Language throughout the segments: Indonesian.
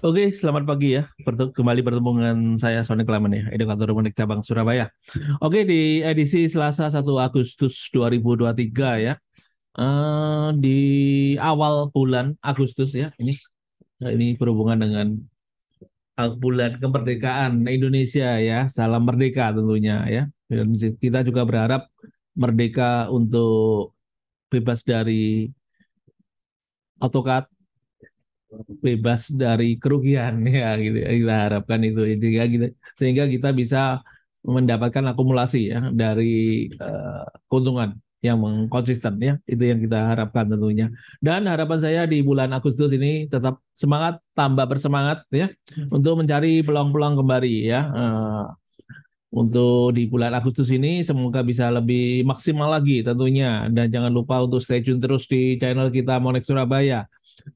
Oke, selamat pagi ya. Kembali bertemu dengan saya Sony Klamen ya, edukator Monik Cabang Surabaya. Oke, di edisi Selasa 1 Agustus 2023 ya. Uh, di awal bulan Agustus ya, ini ini berhubungan dengan bulan kemerdekaan Indonesia ya. Salam merdeka tentunya ya. Dan kita juga berharap merdeka untuk bebas dari AutoCAD, bebas dari kerugian ya gitu kita harapkan itu. Sehingga kita sehingga kita bisa mendapatkan akumulasi ya dari uh, keuntungan yang konsisten ya. Itu yang kita harapkan tentunya. Dan harapan saya di bulan Agustus ini tetap semangat tambah bersemangat ya untuk mencari peluang-peluang kembali ya. Uh, untuk di bulan Agustus ini semoga bisa lebih maksimal lagi tentunya. Dan jangan lupa untuk stay tune terus di channel kita Monex Surabaya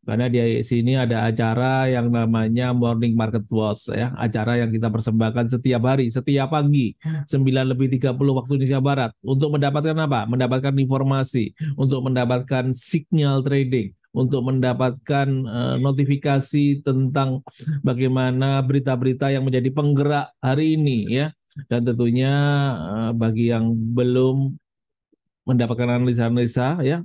karena di sini ada acara yang namanya Morning Market Watch ya, acara yang kita persembahkan setiap hari, setiap pagi. 9 lebih 30 waktu Indonesia Barat. Untuk mendapatkan apa? Mendapatkan informasi, untuk mendapatkan signal trading, untuk mendapatkan uh, notifikasi tentang bagaimana berita-berita yang menjadi penggerak hari ini ya. Dan tentunya uh, bagi yang belum mendapatkan analisa-analisa ya,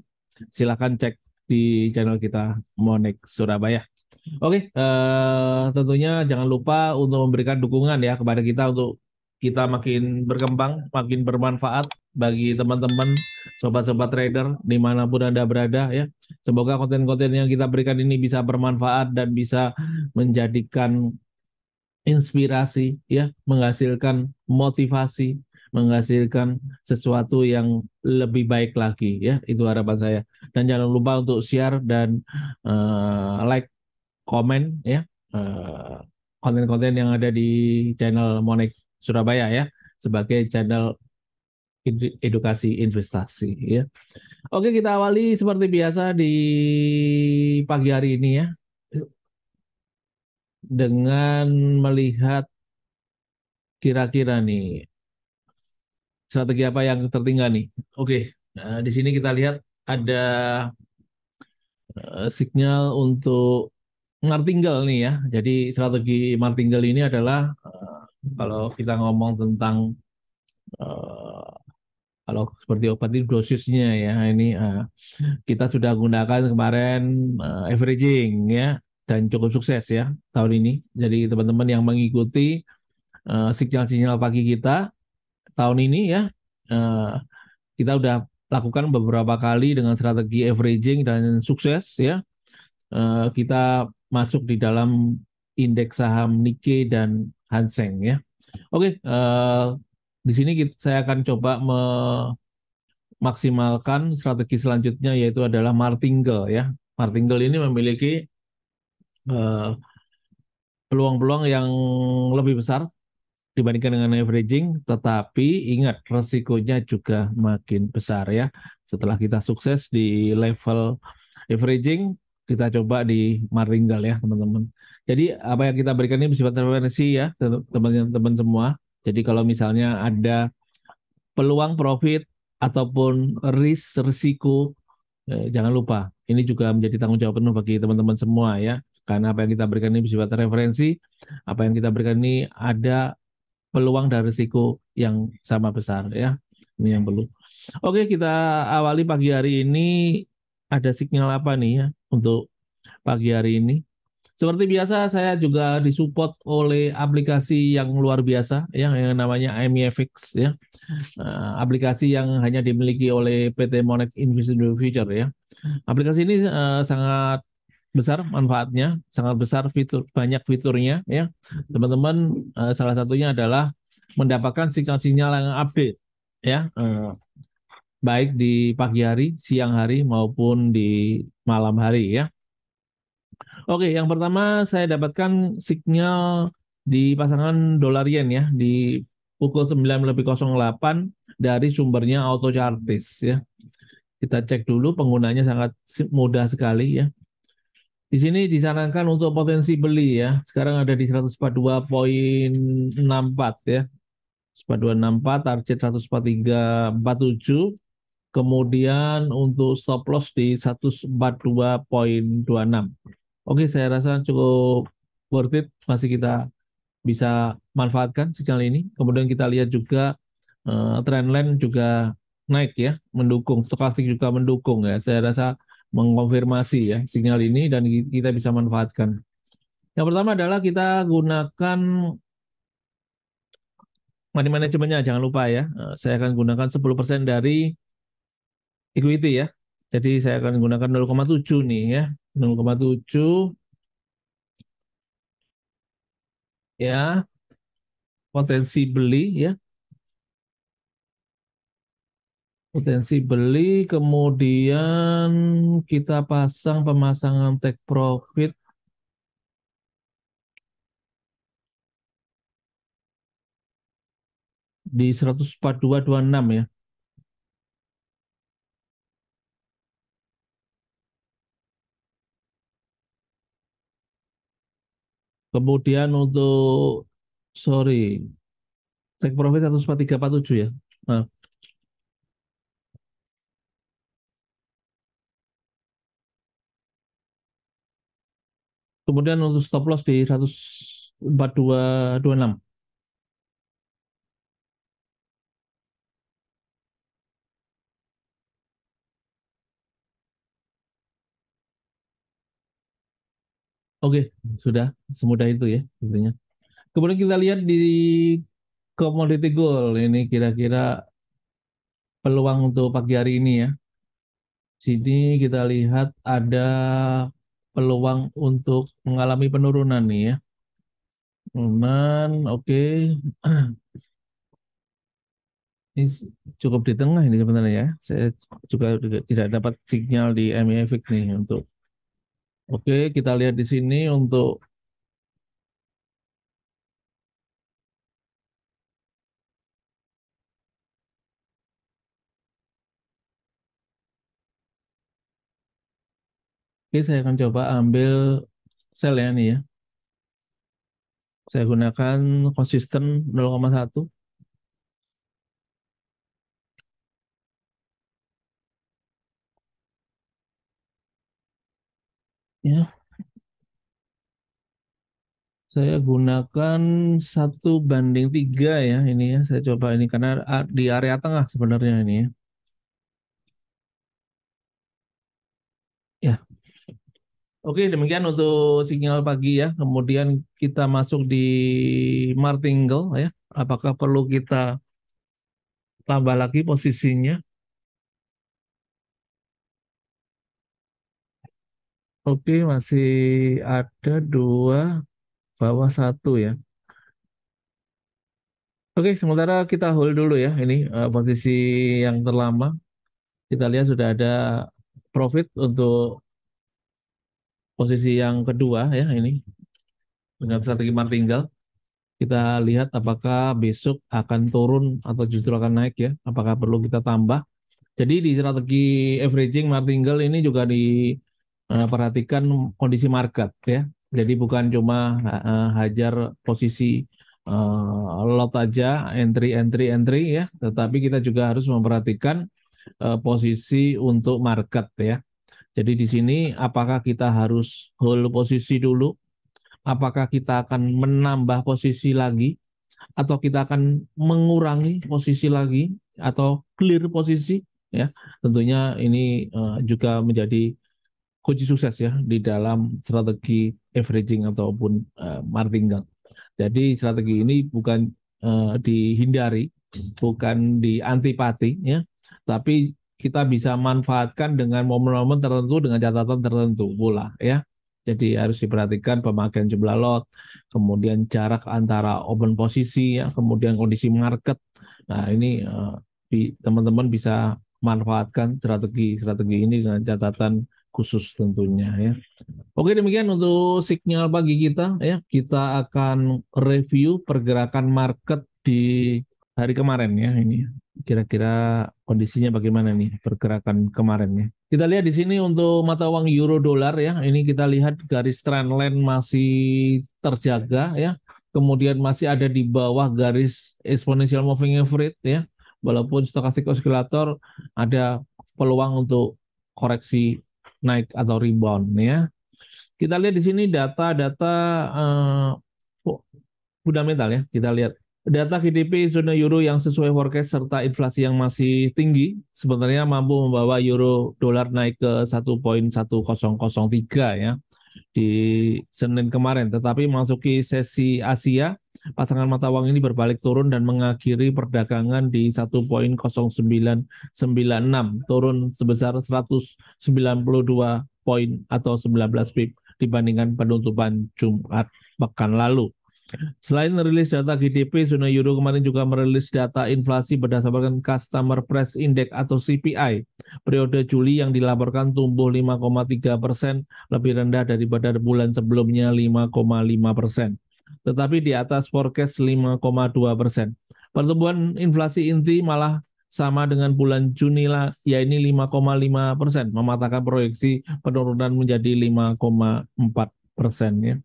silakan cek di channel kita Monek Surabaya. Oke, uh, tentunya jangan lupa untuk memberikan dukungan ya kepada kita untuk kita makin berkembang, makin bermanfaat bagi teman-teman, sobat-sobat trader di mana pun anda berada ya. Semoga konten-konten yang kita berikan ini bisa bermanfaat dan bisa menjadikan inspirasi ya, menghasilkan motivasi menghasilkan sesuatu yang lebih baik lagi ya. Itu harapan saya. Dan jangan lupa untuk share dan uh, like komen ya. Eh, konten-konten yang ada di channel Monek Surabaya ya. Sebagai channel edukasi investasi ya. Oke kita awali seperti biasa di pagi hari ini ya. Dengan melihat kira-kira nih strategi apa yang tertinggal nih? Oke, nah, di sini kita lihat ada uh, sinyal untuk martingale nih ya. Jadi strategi martingale ini adalah uh, kalau kita ngomong tentang uh, kalau seperti obat itu dosisnya ya ini uh, kita sudah gunakan kemarin uh, averaging ya dan cukup sukses ya tahun ini. Jadi teman-teman yang mengikuti sinyal-sinyal uh, pagi kita tahun ini ya uh, kita udah lakukan beberapa kali dengan strategi averaging dan sukses ya. Uh, kita masuk di dalam indeks saham Nikkei dan Hang ya. Oke, okay, uh, di sini kita, saya akan coba memaksimalkan strategi selanjutnya yaitu adalah martingale ya. Martingale ini memiliki peluang-peluang uh, yang lebih besar dibandingkan dengan averaging, tetapi ingat resikonya juga makin besar ya. Setelah kita sukses di level averaging, kita coba di martingale ya teman-teman. Jadi apa yang kita berikan ini bersifat referensi ya teman-teman semua. Jadi kalau misalnya ada peluang profit ataupun risk risiko eh, jangan lupa ini juga menjadi tanggung jawab penuh bagi teman-teman semua ya karena apa yang kita berikan ini bersifat referensi apa yang kita berikan ini ada peluang dan risiko yang sama besar ya. Ini yang perlu. Oke, kita awali pagi hari ini ada sinyal apa nih ya untuk pagi hari ini? Seperti biasa saya juga disupport oleh aplikasi yang luar biasa ya yang namanya IMFX ya. Uh, aplikasi yang hanya dimiliki oleh PT Monex Invisible Future ya. Aplikasi ini uh, sangat besar manfaatnya, sangat besar fitur banyak fiturnya ya. Teman-teman uh, salah satunya adalah mendapatkan sinyal-sinyal yang update ya. Uh, baik di pagi hari, siang hari maupun di malam hari ya. Oke, yang pertama saya dapatkan sinyal di pasangan dolar yen ya di pukul 9 lebih 08 dari sumbernya Auto Chartis ya. Kita cek dulu penggunanya sangat mudah sekali ya. Di sini disarankan untuk potensi beli ya. Sekarang ada di 142.64 ya. 142.64, target 143.47. Kemudian untuk stop loss di 142.26. Oke, saya rasa cukup worth it masih kita bisa manfaatkan sinyal ini. Kemudian kita lihat juga uh, trendline juga naik ya, mendukung, stokastik juga mendukung ya. Saya rasa mengkonfirmasi ya sinyal ini dan kita bisa manfaatkan. Yang pertama adalah kita gunakan money manajemennya jangan lupa ya. Eh, saya akan gunakan 10% dari equity ya. Jadi saya akan gunakan 0,7 nih ya. 0,7 ya. Potensi beli ya. Potensi beli kemudian kita pasang pemasangan take profit di 14226 ya. Kemudian untuk sorry, take profit 14347 ya. Nah. Kemudian untuk stop loss di 14226. Oke, sudah semudah itu ya tentunya. Kemudian kita lihat di commodity gold ini kira-kira peluang untuk pagi hari ini ya. Sini kita lihat ada peluang untuk mengalami penurunan nih ya. Penurunan, oke. Okay. Ini cukup di tengah ini sebenarnya ya. Saya juga tidak dapat sinyal di MIFIC nih untuk Oke, kita lihat di sini untuk Oke, saya akan coba ambil sel ya nih ya. Saya gunakan konsisten 0,1. ya saya gunakan satu banding tiga ya ini ya saya coba ini karena di area tengah sebenarnya ini ya oke demikian untuk sinyal pagi ya kemudian kita masuk di martingale ya apakah perlu kita tambah lagi posisinya Oke, masih ada dua, bawah satu ya. Oke, sementara kita hold dulu ya. Ini uh, posisi yang terlama. Kita lihat sudah ada profit untuk posisi yang kedua ya ini dengan strategi martingale. Kita lihat apakah besok akan turun atau justru akan naik ya. Apakah perlu kita tambah. Jadi di strategi averaging martingale ini juga di uh, perhatikan kondisi market ya. Jadi bukan cuma uh, hajar posisi uh, lot aja, entry, entry, entry ya, tetapi kita juga harus memperhatikan posisi untuk market ya. Jadi di sini apakah kita harus hold posisi dulu, apakah kita akan menambah posisi lagi, atau kita akan mengurangi posisi lagi, atau clear posisi ya. Tentunya ini uh, juga menjadi kunci sukses ya di dalam strategi averaging ataupun uh, martingale. Jadi strategi ini bukan uh, dihindari, bukan diantipati ya, tapi kita bisa manfaatkan dengan momen-momen tertentu dengan catatan tertentu pula ya. Jadi harus diperhatikan pemakaian jumlah lot, kemudian jarak antara open posisi ya, kemudian kondisi market. Nah, ini uh, teman-teman bisa manfaatkan strategi-strategi ini dengan catatan khusus tentunya ya. Oke demikian untuk signal pagi kita ya. Kita akan review pergerakan market di hari kemarin ya ini. Kira-kira kondisinya bagaimana nih pergerakan kemarin ya. Kita lihat di sini untuk mata uang euro dolar ya. Ini kita lihat garis trendline masih terjaga ya. Kemudian masih ada di bawah garis exponential moving average ya. Walaupun stokastik oscillator ada peluang untuk koreksi naik atau rebound ya. Kita lihat di sini data-data uh, fundamental ya. Kita lihat data GDP zona euro yang sesuai forecast serta inflasi yang masih tinggi sebenarnya mampu membawa euro dolar naik ke 1.1003 ya di Senin kemarin. Tetapi masuki sesi Asia, pasangan mata uang ini berbalik turun dan mengakhiri perdagangan di 1.0996, turun sebesar 192 poin atau 19 pip dibandingkan penutupan Jumat pekan lalu. Selain merilis data GDP, zona euro kemarin juga merilis data inflasi berdasarkan Customer Price Index atau CPI. Periode Juli yang dilaporkan tumbuh 5,3 persen, lebih rendah daripada bulan sebelumnya 5,5 persen. Tetapi di atas forecast 5,2 persen. Pertumbuhan inflasi inti malah sama dengan bulan Juni lah, yaitu 5,5 persen, mematahkan proyeksi penurunan menjadi 5,4 persen. Ya.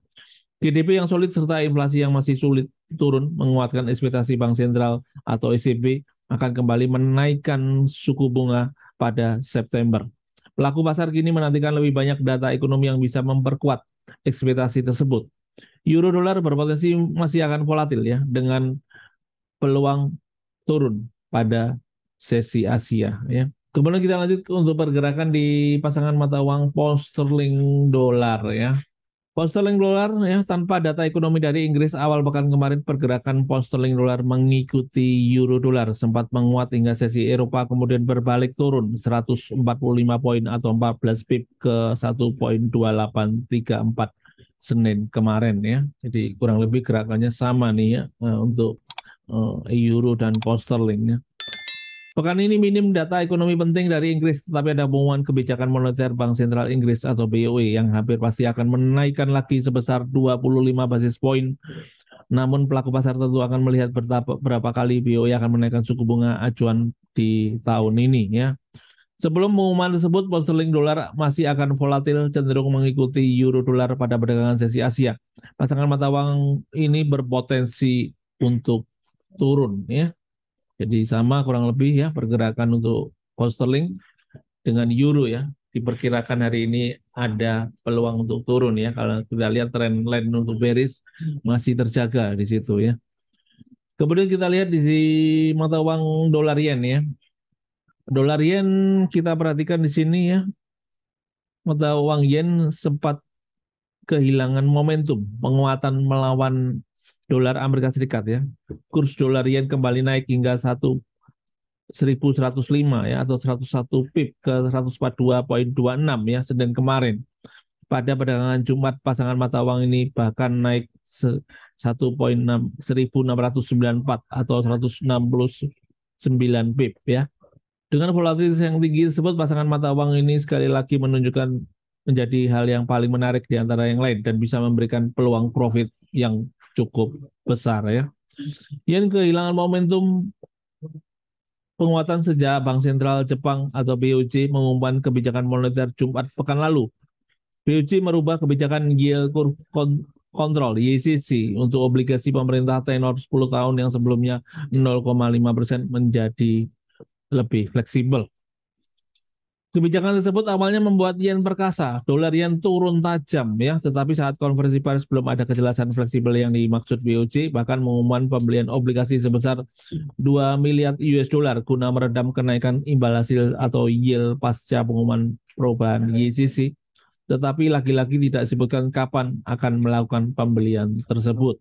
GDP yang solid serta inflasi yang masih sulit turun menguatkan ekspektasi Bank Sentral atau ECB akan kembali menaikkan suku bunga pada September. Pelaku pasar kini menantikan lebih banyak data ekonomi yang bisa memperkuat ekspektasi tersebut. Euro dolar berpotensi masih akan volatil ya dengan peluang turun pada sesi Asia ya. Kemudian kita lanjut untuk pergerakan di pasangan mata uang pound sterling dolar ya. Pound sterling dolar ya tanpa data ekonomi dari Inggris awal pekan kemarin pergerakan pound sterling dolar mengikuti euro dolar sempat menguat hingga sesi Eropa kemudian berbalik turun 145 poin atau 14 pip ke 1.2834 Senin kemarin ya. Jadi kurang lebih gerakannya sama nih ya eh, untuk eh, euro dan pound sterling ya. Pekan ini minim data ekonomi penting dari Inggris, tetapi ada pengumuman kebijakan moneter Bank Sentral Inggris atau BOE yang hampir pasti akan menaikkan lagi sebesar 25 basis poin. Namun pelaku pasar tentu akan melihat berapa, kali BOE akan menaikkan suku bunga acuan di tahun ini ya. Sebelum pengumuman tersebut, pound dolar masih akan volatil cenderung mengikuti euro dolar pada perdagangan sesi Asia. Pasangan mata uang ini berpotensi untuk turun ya jadi sama kurang lebih ya pergerakan untuk pound sterling dengan euro ya. Diperkirakan hari ini ada peluang untuk turun ya. Kalau kita lihat tren line untuk bearish masih terjaga di situ ya. Kemudian kita lihat di mata uang dolar yen ya. Dolar yen kita perhatikan di sini ya. Mata uang yen sempat kehilangan momentum penguatan melawan dolar Amerika Serikat ya. Kurs dolar yen kembali naik hingga 1 1105 ya atau 101 pip ke 142.26 ya Senin kemarin. Pada perdagangan Jumat pasangan mata uang ini bahkan naik 1.6 1694 atau 169 pip ya. Dengan volatilitas yang tinggi tersebut pasangan mata uang ini sekali lagi menunjukkan menjadi hal yang paling menarik di antara yang lain dan bisa memberikan peluang profit yang cukup besar ya. Yang kehilangan momentum penguatan sejak Bank Sentral Jepang atau BOJ mengumumkan kebijakan moneter Jumat pekan lalu. BOJ merubah kebijakan yield curve control YCC untuk obligasi pemerintah tenor 10 tahun yang sebelumnya 0,5 persen menjadi lebih fleksibel. Kebijakan tersebut awalnya membuat yen perkasa, dolar yen turun tajam ya, tetapi saat konversi pers belum ada kejelasan fleksibel yang dimaksud BOJ, bahkan mengumumkan pembelian obligasi sebesar 2 miliar US dollar guna meredam kenaikan imbal hasil atau yield pasca pengumuman perubahan YCC, tetapi lagi-lagi tidak disebutkan kapan akan melakukan pembelian tersebut.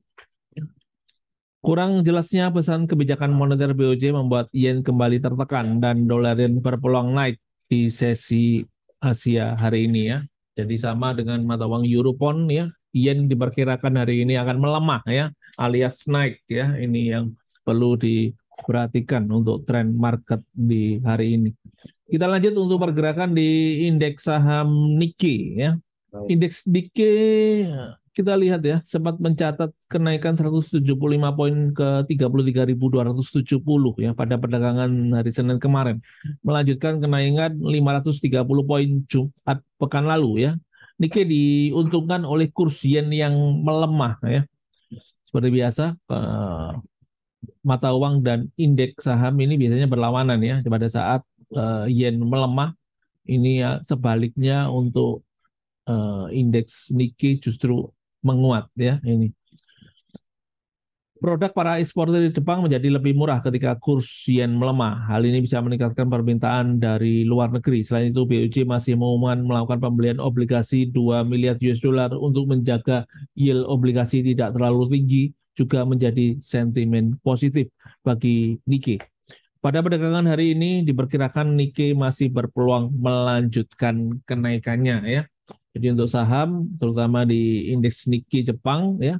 Kurang jelasnya pesan kebijakan moneter BOJ membuat yen kembali tertekan dan dolar yen berpeluang naik di sesi Asia hari ini ya. Jadi sama dengan mata uang Europon ya, yen diperkirakan hari ini akan melemah ya, alias naik ya. Ini yang perlu diperhatikan untuk tren market di hari ini. Kita lanjut untuk pergerakan di indeks saham Nikkei ya. Indeks Nikkei kita lihat ya, sempat mencatat kenaikan 175 poin ke 33.270 ya pada perdagangan hari Senin kemarin. Melanjutkan kenaikan 530 poin Jumat pekan lalu ya. Nikkei diuntungkan oleh kurs yen yang melemah ya. Seperti biasa eh, mata uang dan indeks saham ini biasanya berlawanan ya pada saat eh, yen melemah ini ya sebaliknya untuk uh, indeks Nikkei justru menguat ya ini. Produk para eksportir di Jepang menjadi lebih murah ketika kurs yen melemah. Hal ini bisa meningkatkan permintaan dari luar negeri. Selain itu, BOJ masih mengumumkan melakukan pembelian obligasi 2 miliar US dollar untuk menjaga yield obligasi tidak terlalu tinggi, juga menjadi sentimen positif bagi Nikkei. Pada perdagangan hari ini diperkirakan Nikkei masih berpeluang melanjutkan kenaikannya ya. Jadi untuk saham terutama di indeks Nikkei Jepang ya,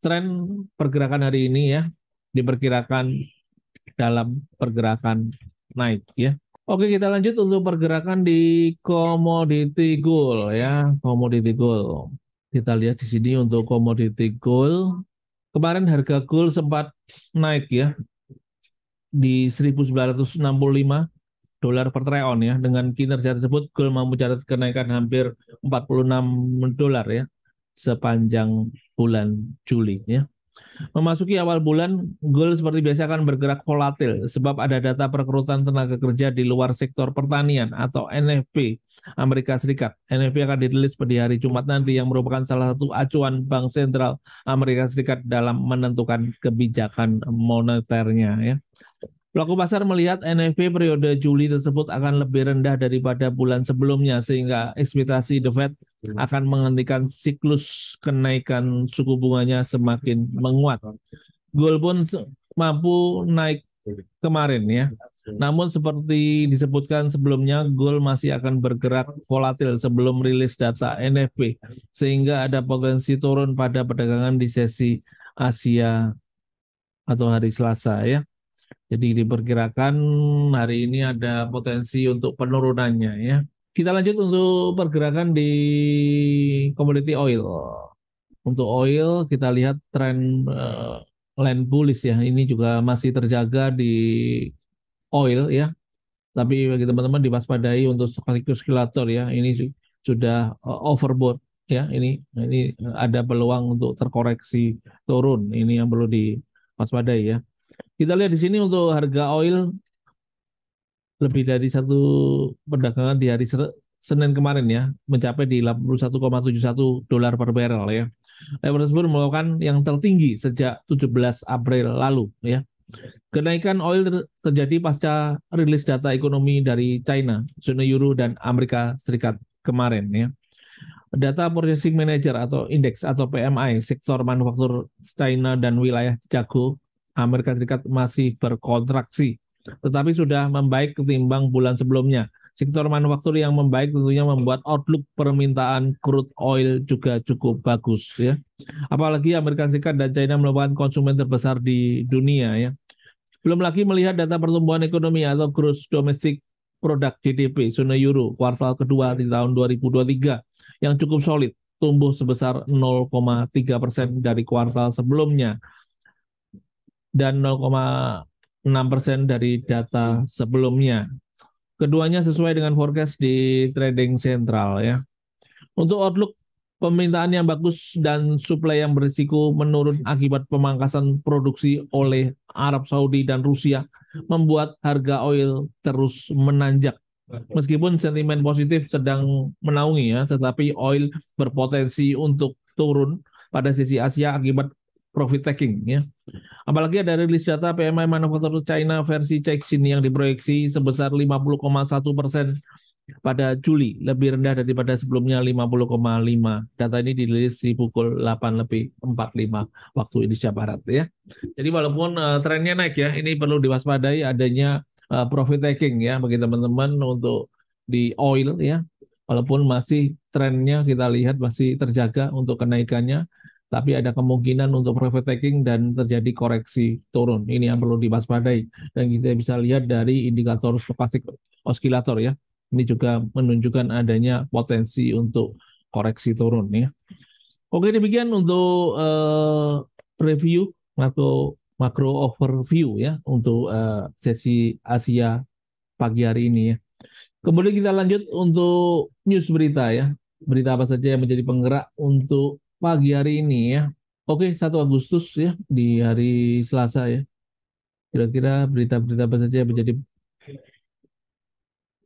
tren pergerakan hari ini ya diperkirakan dalam pergerakan naik ya. Oke, kita lanjut untuk pergerakan di komoditi gold ya, komoditi gold. Kita lihat di sini untuk komoditi gold. Kemarin harga gold sempat naik ya di 1965 dolar per treon ya. Dengan kinerja tersebut gold mampu mencatat kenaikan hampir 46 dolar ya sepanjang bulan Juli ya. Memasuki awal bulan, gold seperti biasa akan bergerak volatil sebab ada data perekrutan tenaga kerja di luar sektor pertanian atau NFP Amerika Serikat. NFP akan dirilis pada hari Jumat nanti yang merupakan salah satu acuan Bank Sentral Amerika Serikat dalam menentukan kebijakan moneternya ya. Pelaku pasar melihat NFP periode Juli tersebut akan lebih rendah daripada bulan sebelumnya sehingga ekspektasi The Fed akan menghentikan siklus kenaikan suku bunganya semakin menguat. Gold pun mampu naik kemarin ya. Namun seperti disebutkan sebelumnya, gold masih akan bergerak volatil sebelum rilis data NFP, sehingga ada potensi turun pada perdagangan di sesi Asia atau hari Selasa ya. Jadi diperkirakan hari ini ada potensi untuk penurunannya ya. Kita lanjut untuk pergerakan di komoditi oil. Untuk oil kita lihat tren uh, land bullish ya. Ini juga masih terjaga di oil ya. Tapi bagi teman-teman diwaspadai untuk oscillator ya. Ini sudah uh, overbought ya. Ini ini ada peluang untuk terkoreksi turun. Ini yang perlu diwaspadai ya. Kita lihat di sini untuk harga oil lebih dari satu perdagangan di hari Senin kemarin ya, mencapai di 81,71 dolar per barrel ya. Level tersebut merupakan yang tertinggi sejak 17 April lalu ya. Kenaikan oil terjadi pasca rilis data ekonomi dari China, zona euro dan Amerika Serikat kemarin ya. Data Purchasing Manager atau indeks atau PMI sektor manufaktur China dan wilayah Jago Amerika Serikat masih berkontraksi, tetapi sudah membaik ketimbang bulan sebelumnya. Sektor manufaktur yang membaik tentunya membuat outlook permintaan crude oil juga cukup bagus ya. Apalagi Amerika Serikat dan China merupakan konsumen terbesar di dunia ya. Belum lagi melihat data pertumbuhan ekonomi atau gross domestic product GDP zona euro kuartal kedua di tahun 2023 yang cukup solid, tumbuh sebesar 0,3 persen dari kuartal sebelumnya dan 0,6 persen dari data sebelumnya. Keduanya sesuai dengan forecast di trading sentral ya. Untuk outlook permintaan yang bagus dan supply yang berisiko menurun akibat pemangkasan produksi oleh Arab Saudi dan Rusia membuat harga oil terus menanjak. Meskipun sentimen positif sedang menaungi ya, tetapi oil berpotensi untuk turun pada sisi Asia akibat profit taking ya. Apalagi ada rilis data PMI manufaktur China versi Caixin yang diproyeksi sebesar 50,1 persen pada Juli, lebih rendah daripada sebelumnya 50,5. Data ini dirilis di pukul 8 lebih 45 waktu Indonesia Barat ya. Jadi walaupun uh, trennya naik ya, ini perlu diwaspadai adanya uh, profit taking ya bagi teman-teman untuk di oil ya. Walaupun masih trennya kita lihat masih terjaga untuk kenaikannya, tapi ada kemungkinan untuk profit taking dan terjadi koreksi turun. Ini yang perlu diwaspadai dan kita bisa lihat dari indikator stokastik osilator ya. Ini juga menunjukkan adanya potensi untuk koreksi turun ya. Oke demikian untuk uh, review atau makro overview ya untuk uh, sesi Asia pagi hari ini ya. Kemudian kita lanjut untuk news berita ya. Berita apa saja yang menjadi penggerak untuk pagi hari ini ya. Oke, 1 Agustus ya di hari Selasa ya. Kira-kira berita-berita apa saja yang menjadi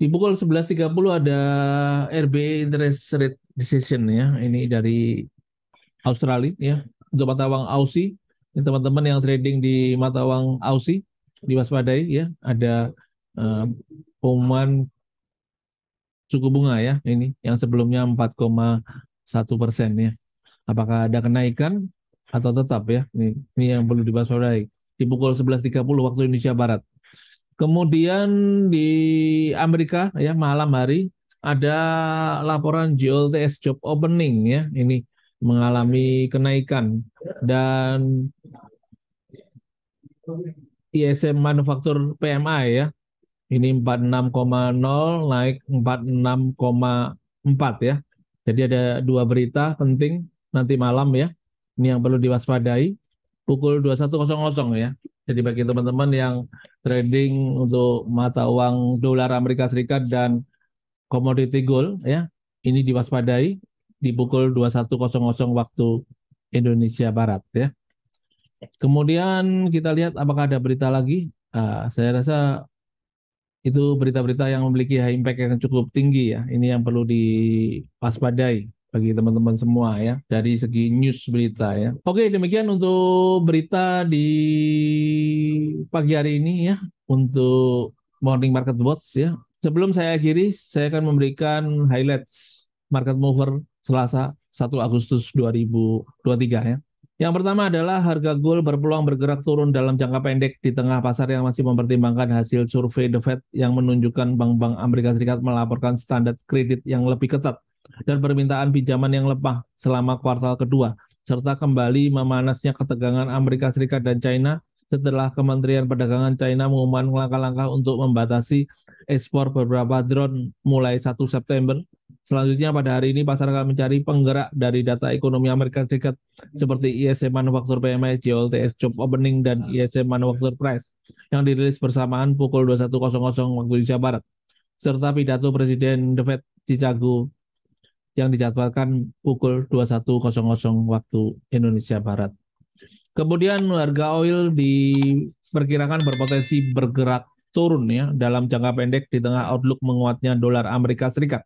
Di pukul 11.30 ada RBI interest rate decision ya. Ini dari Australia ya. Untuk mata uang Aussie, teman-teman yang trading di mata uang Aussie diwaspadai ya. Ada uh, pengumuman suku bunga ya ini yang sebelumnya 4,1 persen ya. Apakah ada kenaikan atau tetap ya? Ini, ini yang perlu diwaspadai. Di pukul 11.30 waktu Indonesia Barat. Kemudian di Amerika ya malam hari ada laporan JOLTS job opening ya ini mengalami kenaikan dan ISM manufaktur PMI ya ini 46,0 naik 46,4 ya. Jadi ada dua berita penting nanti malam ya. Ini yang perlu diwaspadai pukul 21.00 ya. Jadi bagi teman-teman yang trading untuk mata uang dolar Amerika Serikat dan komoditi gold ya, ini diwaspadai di pukul 21.00 waktu Indonesia Barat ya. Kemudian kita lihat apakah ada berita lagi. Uh, saya rasa itu berita-berita yang memiliki impact yang cukup tinggi ya. Ini yang perlu diwaspadai bagi teman-teman semua ya dari segi news berita ya. Oke, demikian untuk berita di pagi hari ini ya untuk Morning Market Watch ya. Sebelum saya akhiri, saya akan memberikan highlights market mover Selasa 1 Agustus 2023 ya. Yang pertama adalah harga gold berpeluang bergerak turun dalam jangka pendek di tengah pasar yang masih mempertimbangkan hasil survei The Fed yang menunjukkan bank-bank Amerika Serikat melaporkan standar kredit yang lebih ketat dan permintaan pinjaman yang lemah selama kuartal kedua, serta kembali memanasnya ketegangan Amerika Serikat dan China setelah Kementerian Perdagangan China mengumumkan langkah-langkah untuk membatasi ekspor beberapa drone mulai 1 September. Selanjutnya pada hari ini pasar akan mencari penggerak dari data ekonomi Amerika Serikat seperti ISM Manufacture PMI, JOLTS Job Opening, dan ISM Manufacture Price yang dirilis bersamaan pukul 21.00 waktu Indonesia Barat serta pidato Presiden The Fed Chicago yang dijadwalkan pukul 21.00 waktu Indonesia Barat. Kemudian harga oil diperkirakan berpotensi bergerak turun ya dalam jangka pendek di tengah outlook menguatnya dolar Amerika Serikat.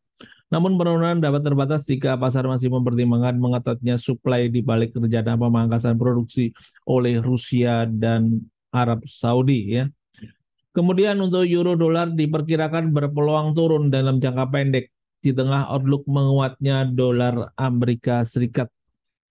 Namun penurunan dapat terbatas jika pasar masih mempertimbangkan mengetatnya supply di balik rencana pemangkasan produksi oleh Rusia dan Arab Saudi ya. Kemudian untuk euro dolar diperkirakan berpeluang turun dalam jangka pendek di tengah outlook menguatnya dolar Amerika Serikat.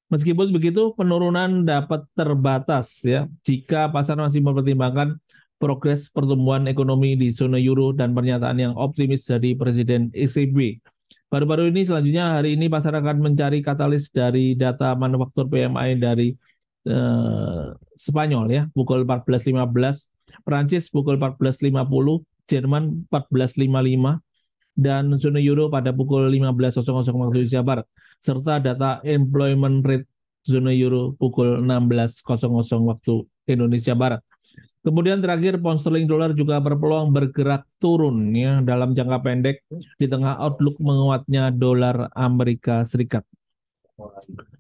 Meskipun begitu, penurunan dapat terbatas ya jika pasar masih mempertimbangkan progres pertumbuhan ekonomi di zona euro dan pernyataan yang optimis dari Presiden ECB. Baru-baru ini selanjutnya hari ini pasar akan mencari katalis dari data manufaktur PMI dari eh, Spanyol ya pukul 14.15, Prancis pukul 14.50, Jerman 14.55, dan zona euro pada pukul 15.00 waktu Indonesia Barat, serta data employment rate zona euro pukul 16.00 waktu Indonesia Barat. Kemudian terakhir pound sterling dolar juga berpeluang bergerak turun ya dalam jangka pendek di tengah outlook menguatnya dolar Amerika Serikat.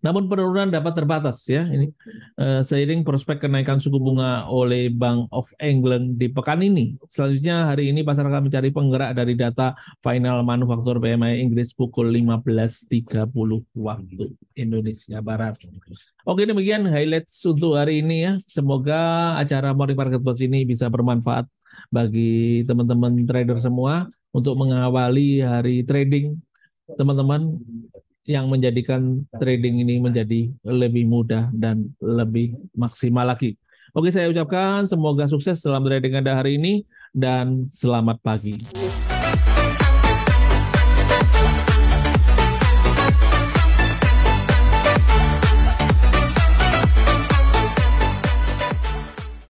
Namun penurunan dapat terbatas ya ini uh, seiring prospek kenaikan suku bunga oleh Bank of England di pekan ini. Selanjutnya hari ini pasar akan mencari penggerak dari data final manufaktur PMI Inggris pukul 15.30 waktu Indonesia Barat. Oke demikian highlights untuk hari ini ya. Semoga acara Morning Market Watch ini bisa bermanfaat bagi teman-teman trader semua untuk mengawali hari trading teman-teman yang menjadikan trading ini menjadi lebih mudah dan lebih maksimal lagi. Oke, saya ucapkan semoga sukses dalam trading Anda hari ini dan selamat pagi.